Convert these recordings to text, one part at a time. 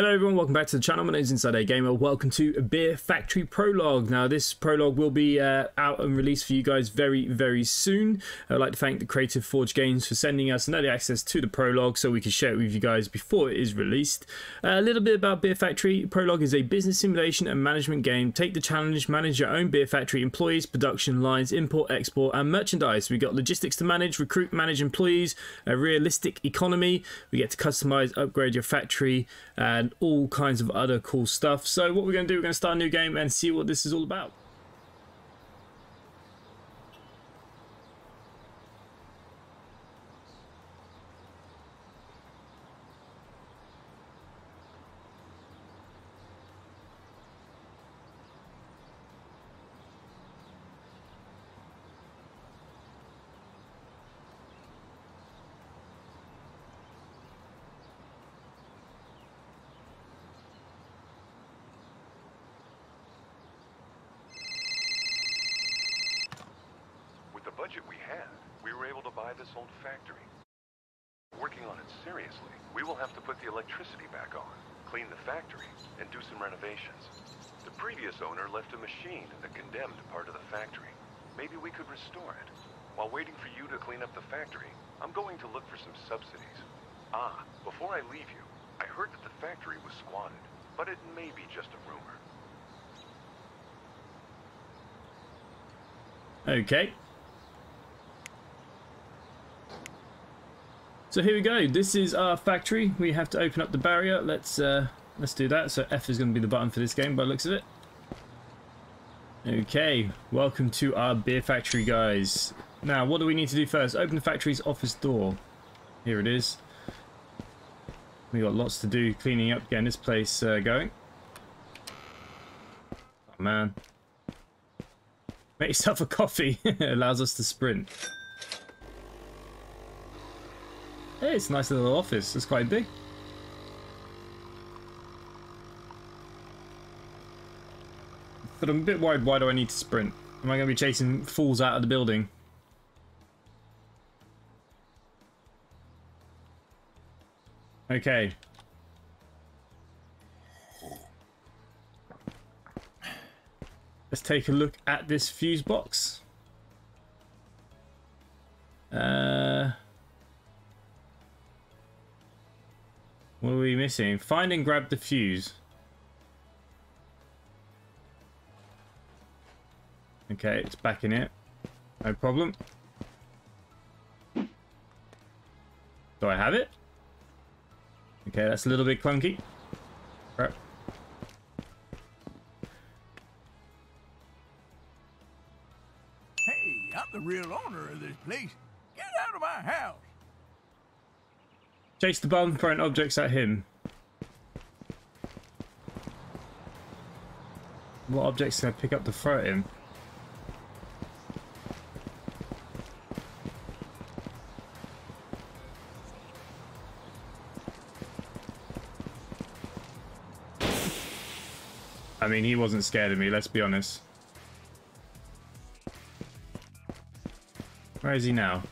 Hello everyone, welcome back to the channel. My name is Inside A Gamer. Welcome to Beer Factory Prologue. Now this prologue will be uh, out and released for you guys very, very soon. I'd like to thank the Creative Forge Games for sending us an early access to the prologue so we can share it with you guys before it is released. Uh, a little bit about Beer Factory. Prologue is a business simulation and management game. Take the challenge, manage your own Beer Factory employees, production lines, import, export and merchandise. We got logistics to manage, recruit, manage employees, a realistic economy. We get to customize, upgrade your factory, uh, all kinds of other cool stuff. So what we're going to do, we're going to start a new game and see what this is all about. With the budget we had, we were able to buy this old factory. Working on it seriously, we will have to put the electricity back on, clean the factory, and do some renovations. The previous owner left a machine in the condemned part of the factory. Maybe we could restore it. While waiting for you to clean up the factory, I'm going to look for some subsidies. Ah, before I leave you, I heard that the factory was squatted, but it may be just a rumor. Okay. So here we go. This is our factory. We have to open up the barrier. Let's uh, let's do that. So F is going to be the button for this game by looks of it. Okay, welcome to our beer factory, guys. Now, what do we need to do first? Open the factory's office door. Here it is. We got lots to do cleaning up, getting this place uh, going. Oh man. Make yourself a coffee. allows us to sprint. Hey, it's a nice little office. It's quite big. But I'm a bit worried, why do I need to sprint? Am I going to be chasing fools out of the building? Okay. Let's take a look at this fuse box. Missing? Find and grab the fuse. Okay, it's back in it. No problem. Do I have it? Okay, that's a little bit clunky. Crap. Hey, I'm the real owner of this place. Get out of my house. Chase the bomb, throwing objects at him. What objects can I pick up to throw at him? I mean, he wasn't scared of me, let's be honest. Where is he now?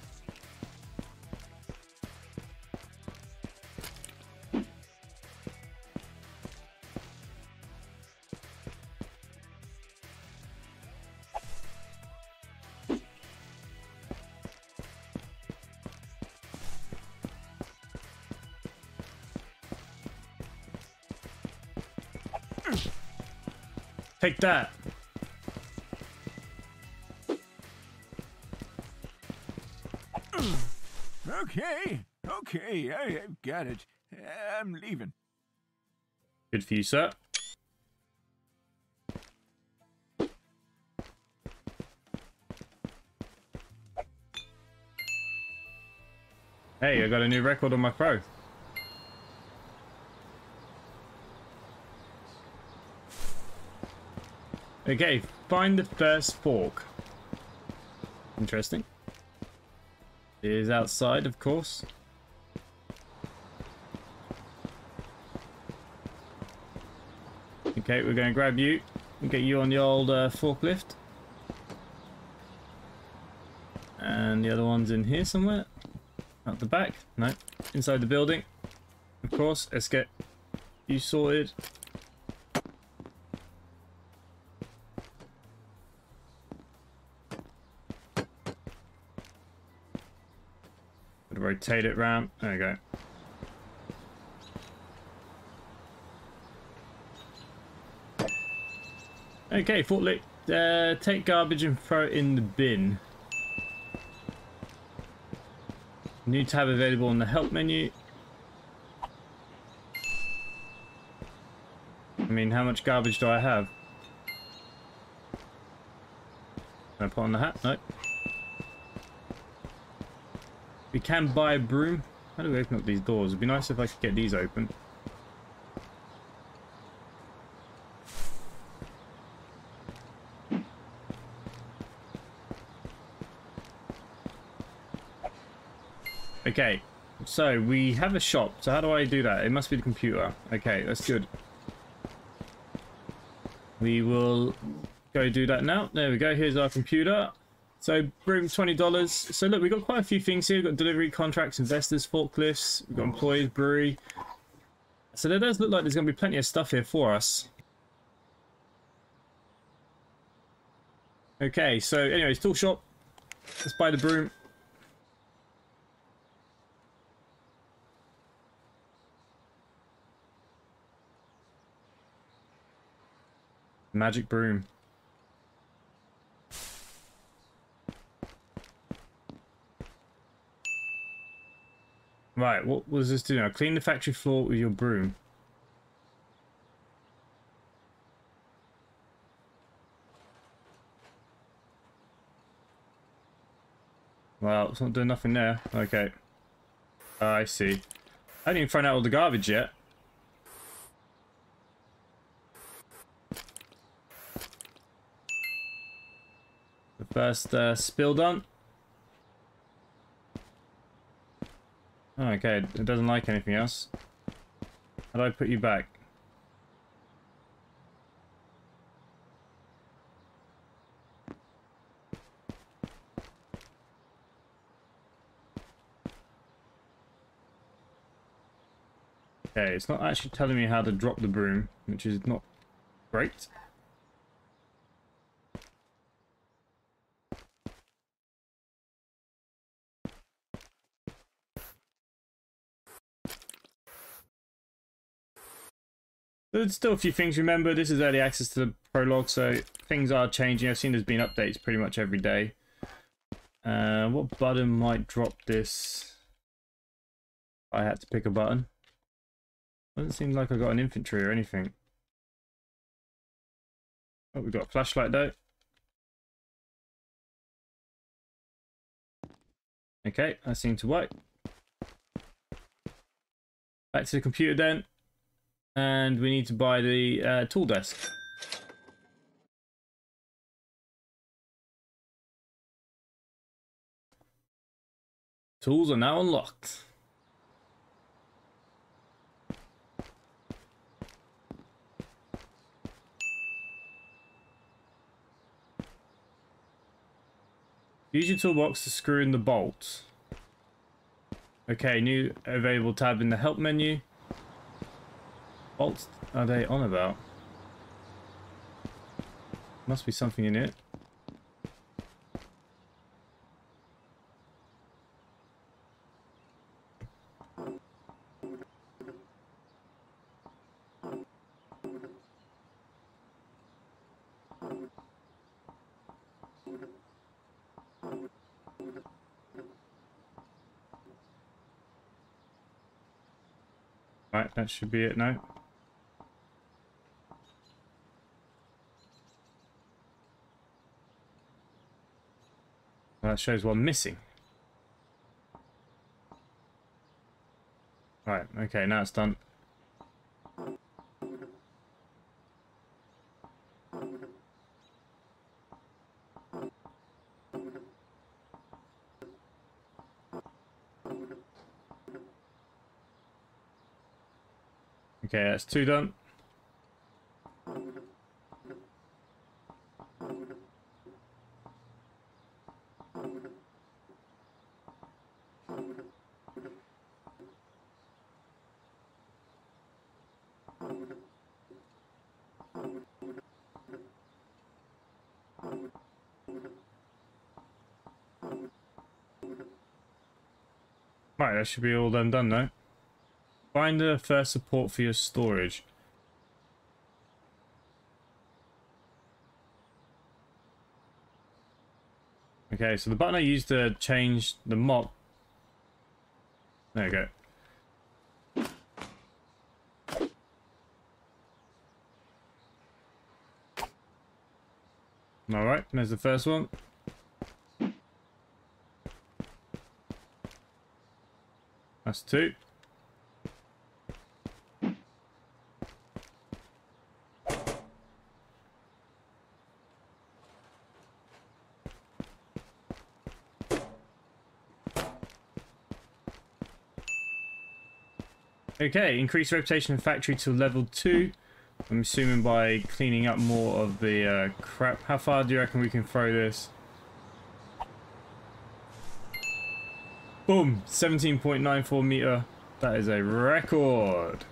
Take that. Okay, okay, I, I've got it. I'm leaving. Good for you, sir. Hey, I got a new record on my pro. Okay, find the first fork. Interesting. It is outside, of course. Okay, we're going to grab you and get you on the old uh, forklift. And the other one's in here somewhere. Out the back. No, inside the building. Of course, let's get you sorted. Rotate it round. There we go. Okay, forklift. Uh, take garbage and throw it in the bin. New tab available on the help menu. I mean, how much garbage do I have? Can I put on the hat? No. We can buy a broom. How do we open up these doors? It'd be nice if I could get these open. Okay, so we have a shop. So how do I do that? It must be the computer. Okay, that's good. We will go do that now. There we go. Here's our computer. So broom $20. So look, we've got quite a few things here. We've got delivery contracts, investors, forklifts. We've got employees, brewery. So there does look like there's going to be plenty of stuff here for us. Okay, so anyways, tool shop. Let's buy the broom. Magic broom. Right, what was this doing? Clean the factory floor with your broom. Well, it's not doing nothing there. Okay. Uh, I see. I didn't even thrown out all the garbage yet. The first uh, spill done. Oh, okay, it doesn't like anything else. How do I put you back? Okay, it's not actually telling me how to drop the broom, which is not great. There's still a few things. Remember, this is early access to the prologue, so things are changing. I've seen there's been updates pretty much every day. Uh, what button might drop this? I had to pick a button. Doesn't seem like I got an infantry or anything. Oh, we've got a flashlight though. Okay, that seemed to work. Back to the computer then. And we need to buy the uh, tool desk. Tools are now unlocked. Use your toolbox to screw in the bolt. Okay, new available tab in the help menu bolts are they on about? Must be something in it. Right, that should be it now. Shows one missing. Right, okay, now it's done. Okay, that's two done. Right, that should be all done done now. Find the first support for your storage. Okay, so the button I used to change the mop. There you go. Alright, there's the first one. That's two. Okay, increase reputation in factory to level 2. I'm assuming by cleaning up more of the uh, crap. How far do you reckon we can throw this? Boom! 17.94 meter. That is a record.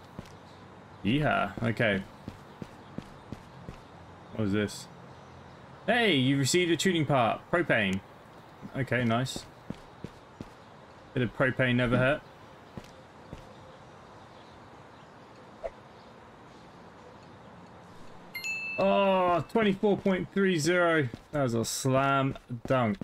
Yeah. Okay. What is this? Hey, you received a tuning part. Propane. Okay, nice. Bit of propane never hurt. Oh, 24.30. That was a slam dunk.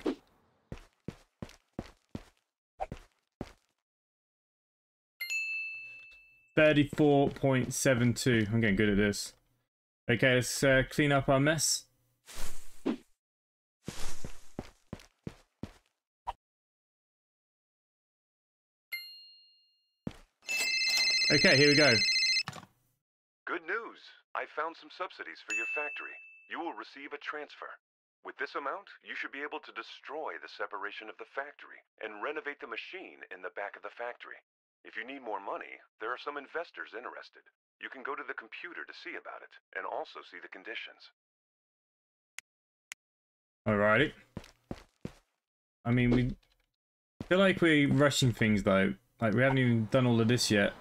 Thirty-four point seven two. I'm getting good at this. Okay, let's uh, clean up our mess. Okay, here we go. Good news! I found some subsidies for your factory. You will receive a transfer. With this amount, you should be able to destroy the separation of the factory and renovate the machine in the back of the factory. If you need more money, there are some investors interested. You can go to the computer to see about it and also see the conditions. Alrighty. I mean, we feel like we're rushing things though. Like we haven't even done all of this yet.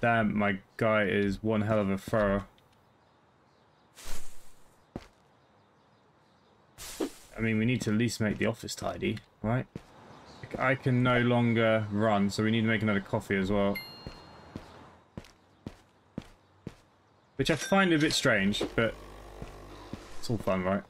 Damn, my guy is one hell of a thrower. I mean, we need to at least make the office tidy, right? I can no longer run, so we need to make another coffee as well. Which I find a bit strange, but it's all fun, right?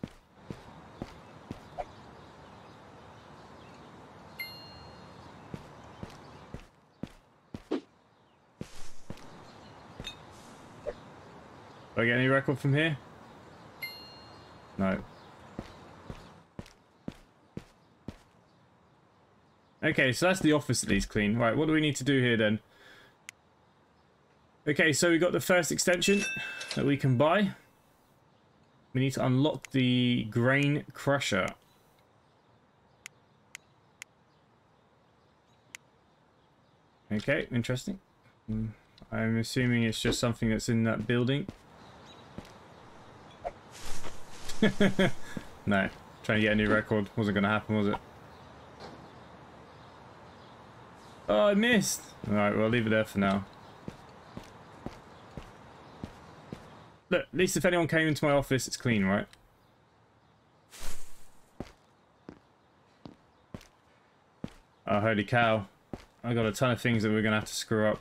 Do I get any record from here? No. Okay, so that's the office at least clean. Right, what do we need to do here then? Okay, so we got the first extension that we can buy. We need to unlock the grain crusher. Okay, interesting. Hmm, I'm assuming it's just something that's in that building. no, trying to get a new record wasn't going to happen, was it? Oh, I missed. Alright, well, I'll leave it there for now. Look, at least if anyone came into my office, it's clean, right? Oh, holy cow. I got a ton of things that we're going to have to screw up.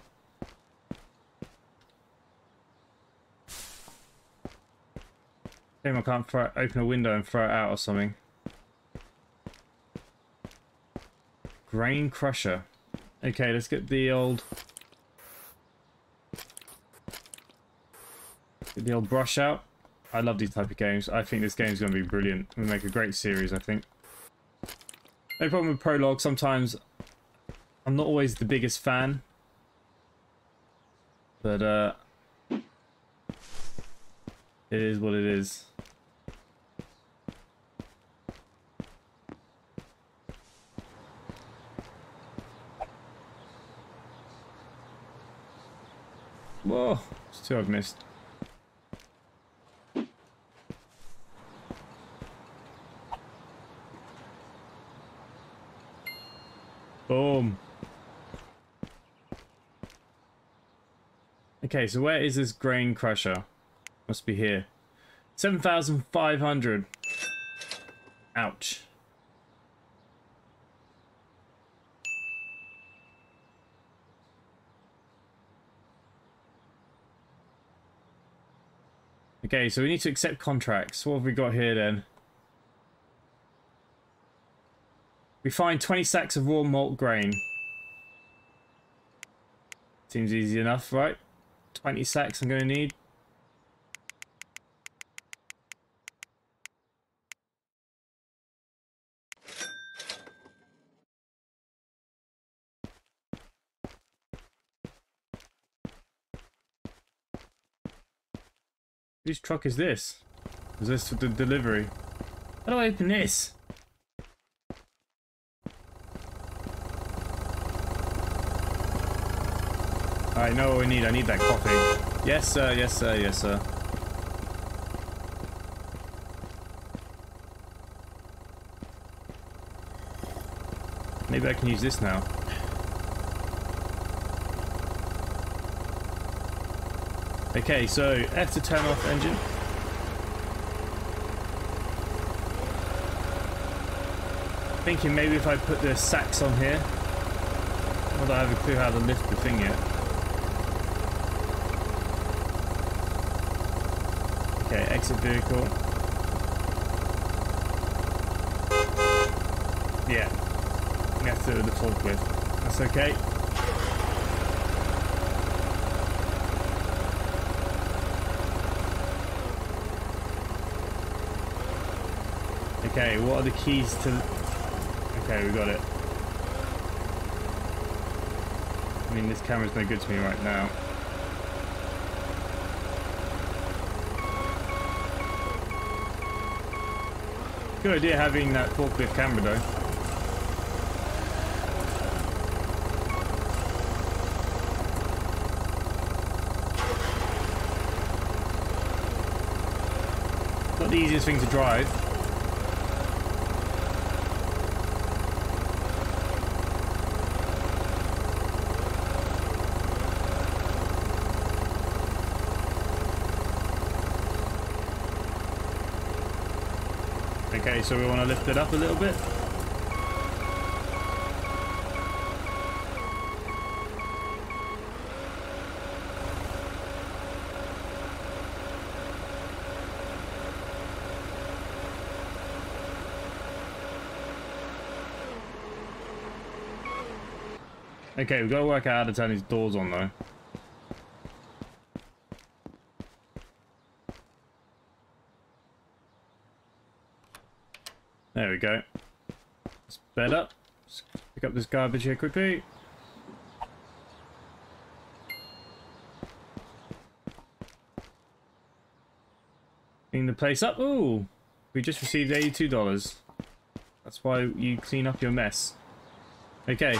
Shame I can't throw, open a window and throw it out or something. Grain Crusher. Okay, let's get the old... Get the old brush out. I love these type of games. I think this game's going to be brilliant. We'll make a great series, I think. No problem with Prologue. Sometimes I'm not always the biggest fan. But, uh... It is what it is. Whoa, it's two I've missed. Boom. Okay, so where is this grain crusher? Must be here. 7,500. Ouch. Okay, so we need to accept contracts. What have we got here then? We find 20 sacks of raw malt grain. Seems easy enough, right? 20 sacks I'm going to need. Whose truck is this? Is this for the delivery? How do I open this? I know what we need. I need that coffee. Yes, sir. Yes, sir. Yes, sir. Maybe I can use this now. Okay, so F to turn off engine. Thinking maybe if I put the sacks on here. Not that I have a clue how to lift the thing yet. Okay, exit vehicle. Yeah. Do the forklift. That's okay. Okay, what are the keys to... Okay, we got it. I mean, this camera's no good to me right now. Good idea having that forklift camera though. Not the easiest thing to drive. Okay, so we want to lift it up a little bit. Okay, we've got to work out how to turn these doors on though. There we go. Let's bed up. Let's pick up this garbage here quickly. Clean the place up. Ooh, we just received $82. That's why you clean up your mess. Okay.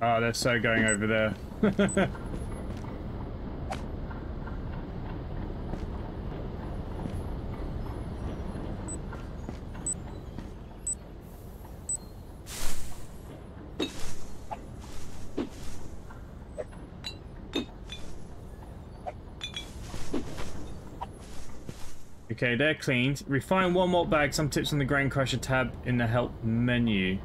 Oh, they're so going over there. Okay, they're cleaned. Refine one more bag. Some tips on the grain crusher tab in the help menu.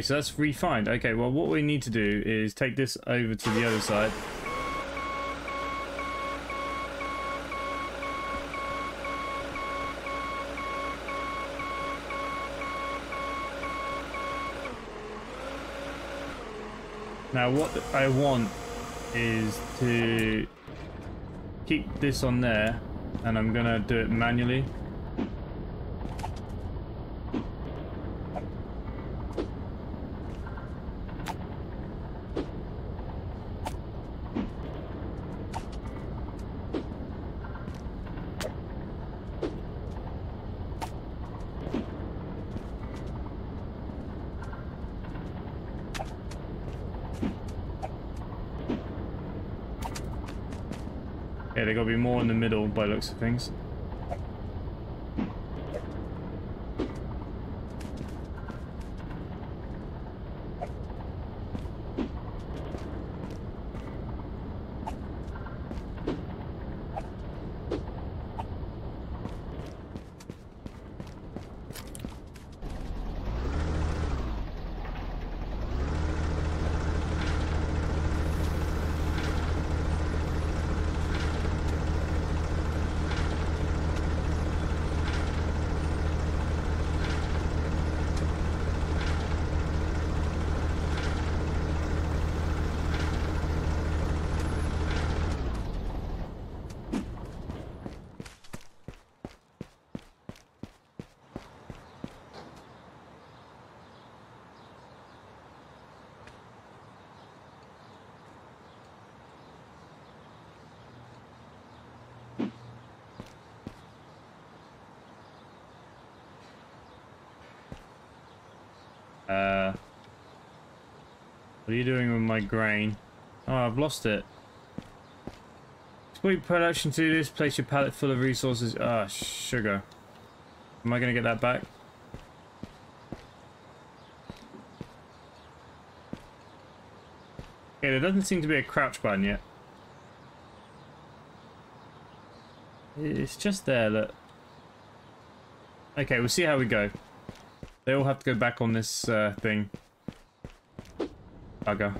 Okay, so that's refined. Okay, well, what we need to do is take this over to the other side. Now, what I want is to keep this on there and I'm gonna do it manually. Yeah, they gotta be more in the middle by looks of things. Uh, what are you doing with my grain? Oh, I've lost it. Exploit production to this. Place your pallet full of resources. Ah, sugar. Am I going to get that back? Okay, there doesn't seem to be a crouch button yet. It's just there, look. Okay, we'll see how we go. They all have to go back on this uh, thing. 大哥。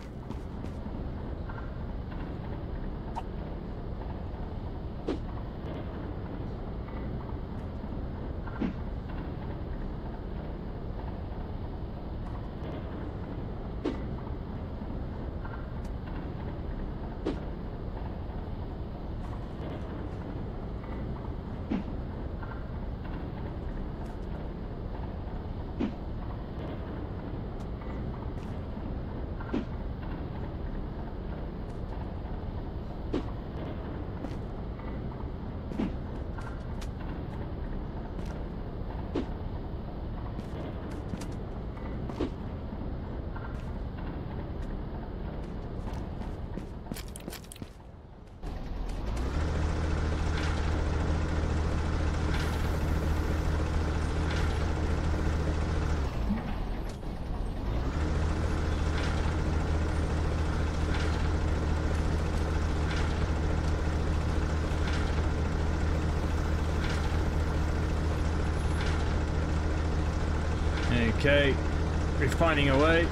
Okay, we're finding a way.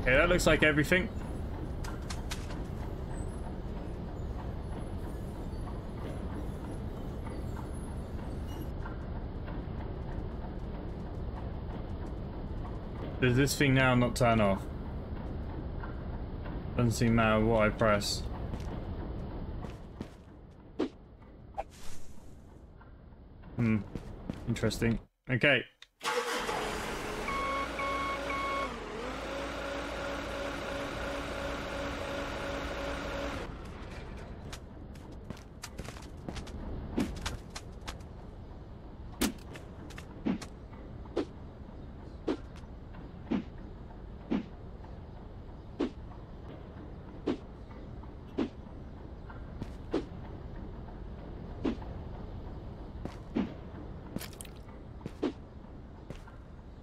Okay, that looks like everything. Does this thing now not turn off? Doesn't seem matter what I press. Hmm. Interesting. Okay.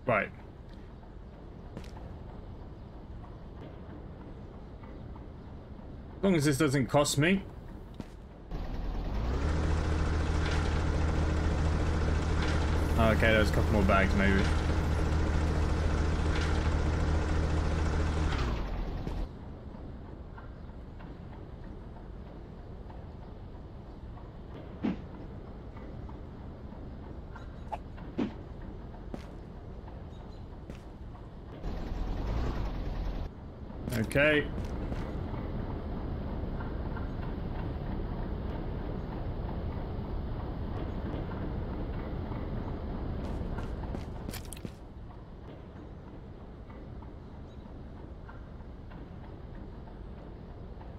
Right. As long as this doesn't cost me. Oh, okay, there's a couple more bags maybe. Okay.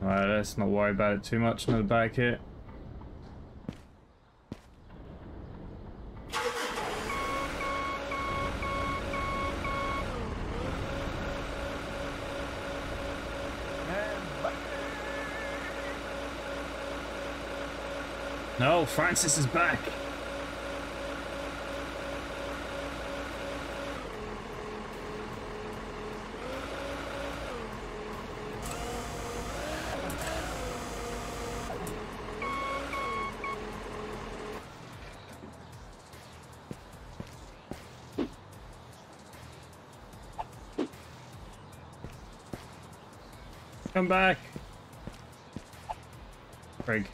Alright, let's not worry about it too much. Another bag here. No, Francis is back. Come back. Craig.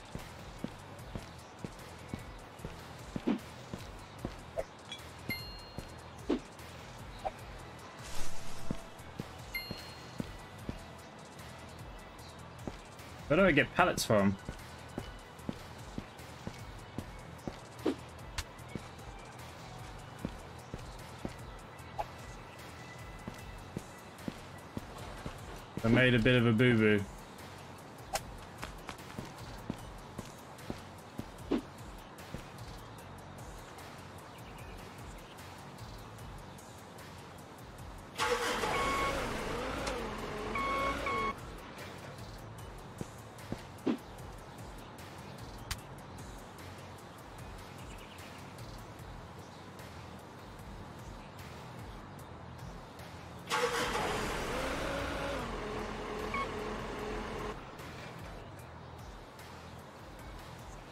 Where do I get pallets from? Made a bit of a boo-boo.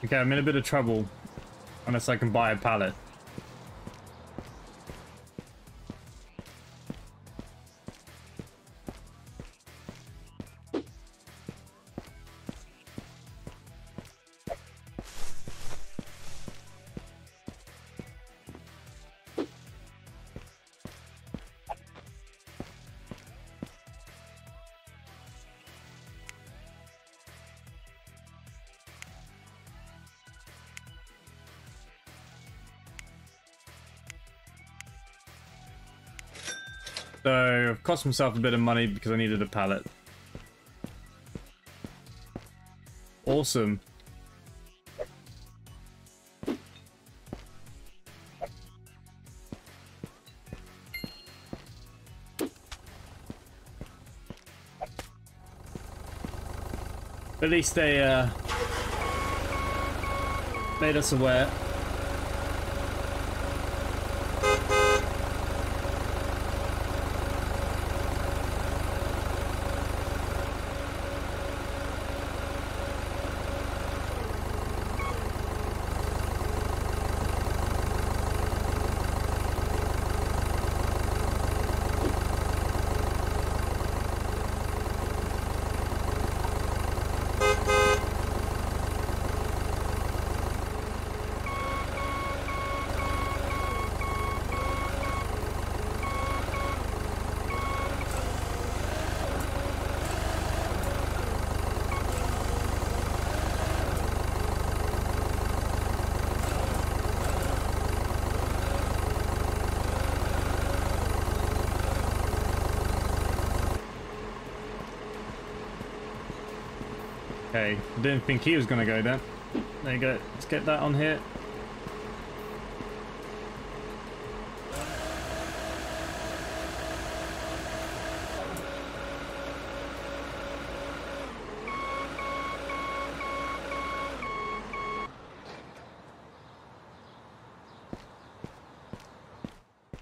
Okay, I'm in a bit of trouble. Unless I can buy a pallet. Cost myself a bit of money because I needed a pallet. Awesome. At least they uh, made us aware. Okay, didn't think he was going to go there. There you go. Let's get that on here.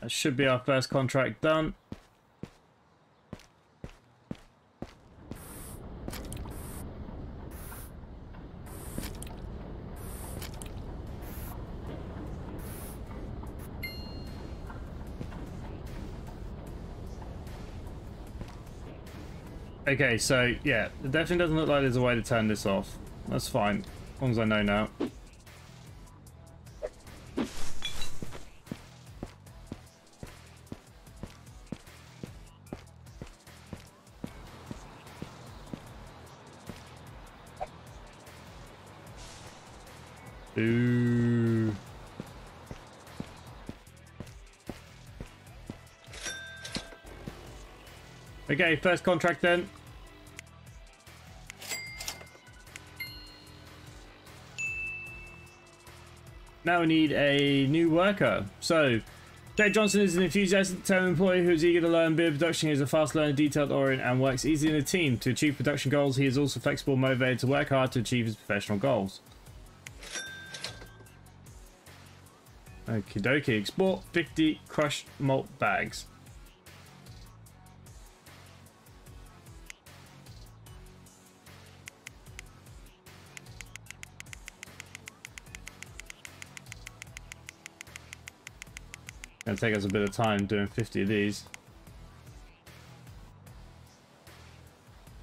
That should be our first contract done. Okay, so yeah, it definitely doesn't look like there's a way to turn this off. That's fine, as long as I know now. Okay, first contract then. Now we need a new worker. So, Jake Johnson is an enthusiastic term employee who is eager to learn beer production. He is a fast learner, detailed oriented, and works easily in a team. To achieve production goals, he is also flexible, motivated to work hard to achieve his professional goals. Okie dokie. Export 50 crushed malt bags. Gonna take us a bit of time doing 50 of these.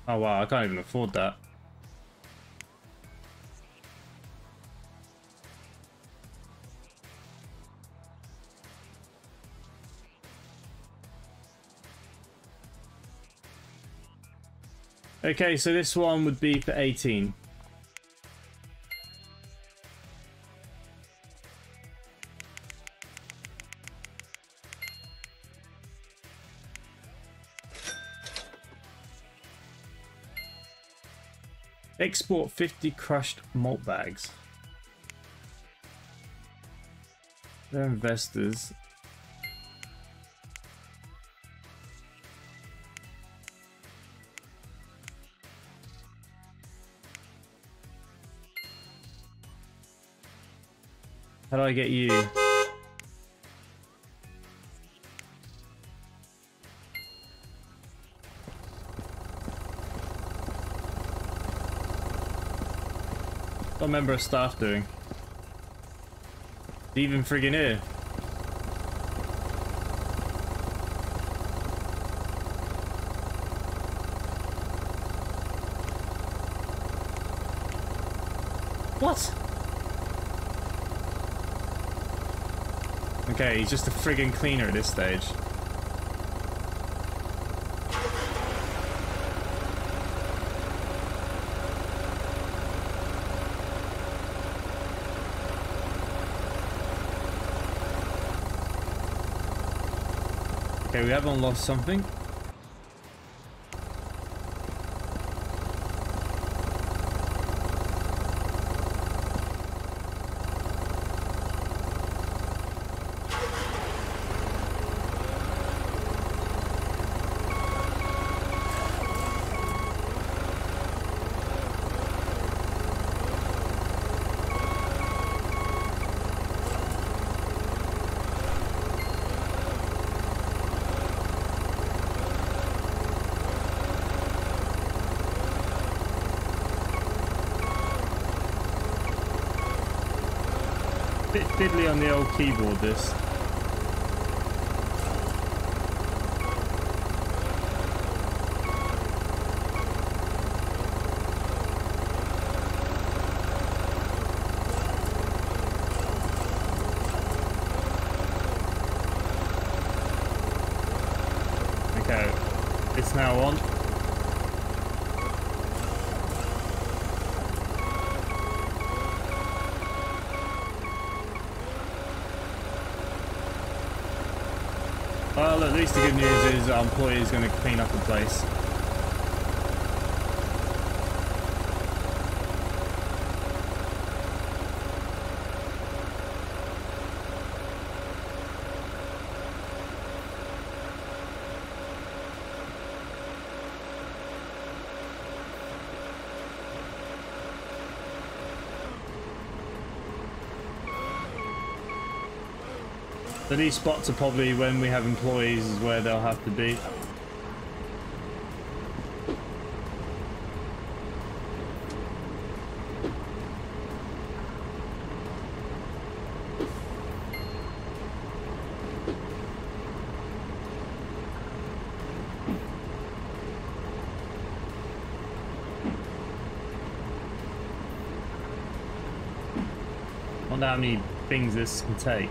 Oh wow, I can't even afford that. Okay, so this one would be for 18. Export 50 crushed malt bags. They're investors. How do I get you? Member of staff doing? Even friggin' here. What? Okay, he's just a friggin' cleaner at this stage. Okay, we haven't lost something. Bit fiddly on the old keyboard, this. Okay, it's now on. Our employee is going to clean up the place. So these spots are probably when we have employees is where they'll have to be. wonder how many things this can take.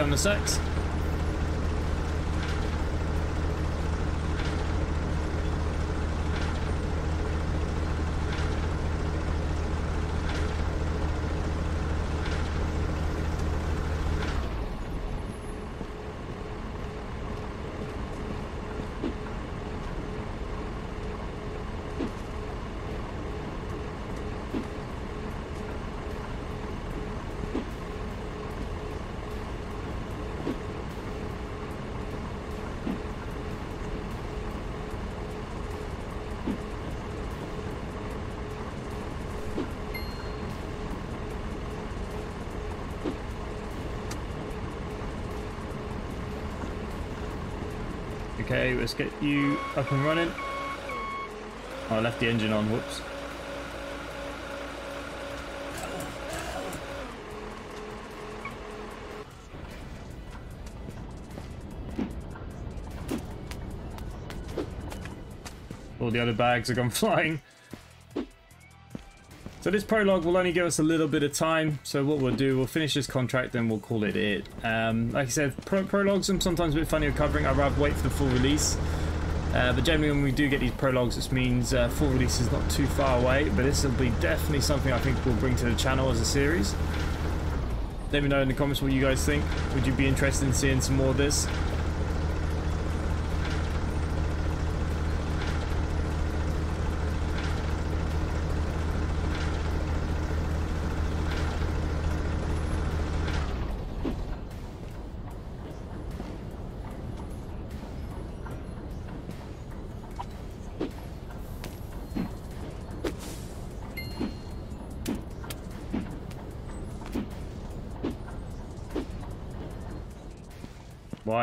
Come the sex. Okay, let's get you up and running. Oh, I left the engine on, whoops. All the other bags have gone flying. So this prologue will only give us a little bit of time. So what we'll do, we'll finish this contract, then we'll call it it. Um, like I said, pro prologues are sometimes a bit funny covering. I'd rather wait for the full release. Uh, but generally when we do get these prologues, this means uh, full release is not too far away. But this will be definitely something I think we'll bring to the channel as a series. Let me know in the comments what you guys think. Would you be interested in seeing some more of this?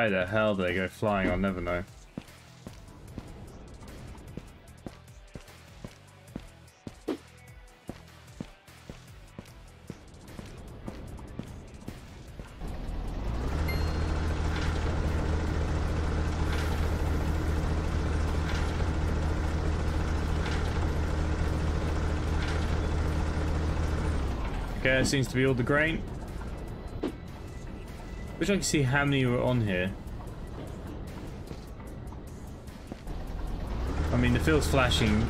Why the hell do they go flying? I'll never know. Okay, that seems to be all the grain. Wish I could see how many were on here. I mean, the field's flashing.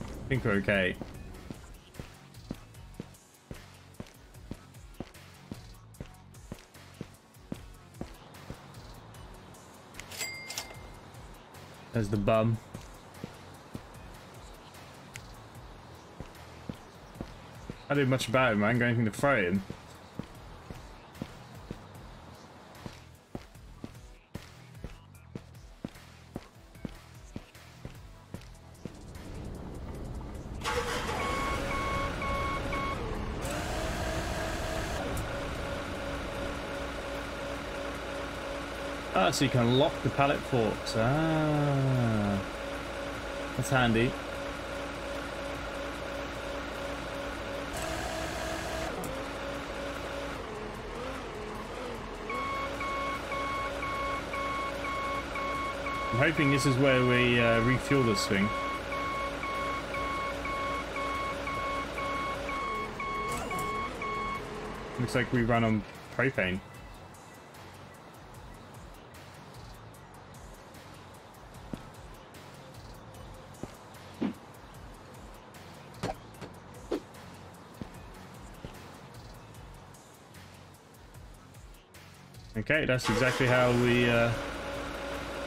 I think we're okay. There's the bum. I did much about it, man. Got anything to throw him. Ah, so you can lock the pallet forks. Ah, that's handy. I'm hoping this is where we uh, refuel this thing. Looks like we run on propane. Okay, that's exactly how we uh,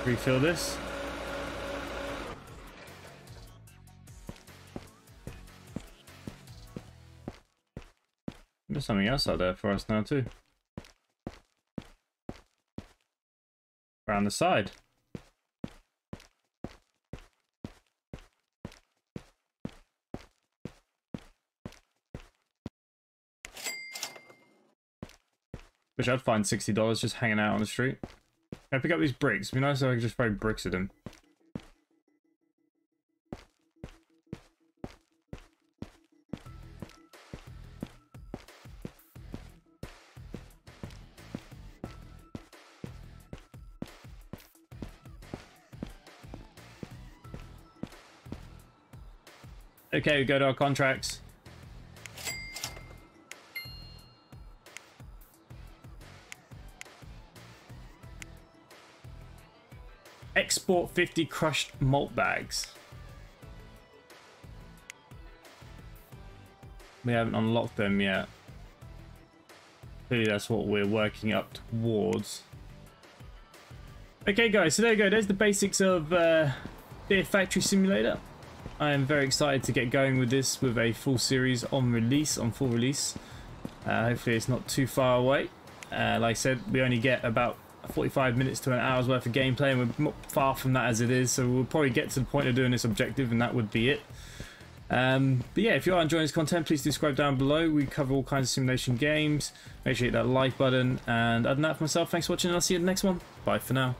refill this. There's something else out there for us now too. Around the side. Wish I'd find $60 just hanging out on the street. Can I pick up these bricks? It'd be nice if I could just throw bricks at them. Okay, we go to our contracts. Export 50 crushed malt bags. We haven't unlocked them yet. Clearly that's what we're working up towards. Okay guys, so there you go. There's the basics of uh, Beer Factory Simulator. I am very excited to get going with this with a full series on release, on full release. Uh, hopefully it's not too far away. Uh, like I said, we only get about 45 minutes to an hour's worth of gameplay and we're not far from that as it is, so we'll probably get to the point of doing this objective and that would be it. Um, but yeah, if you are enjoying this content, please subscribe down below. We cover all kinds of simulation games. Make sure you hit that like button. And other than that, for myself, thanks for watching and I'll see you in the next one. Bye for now.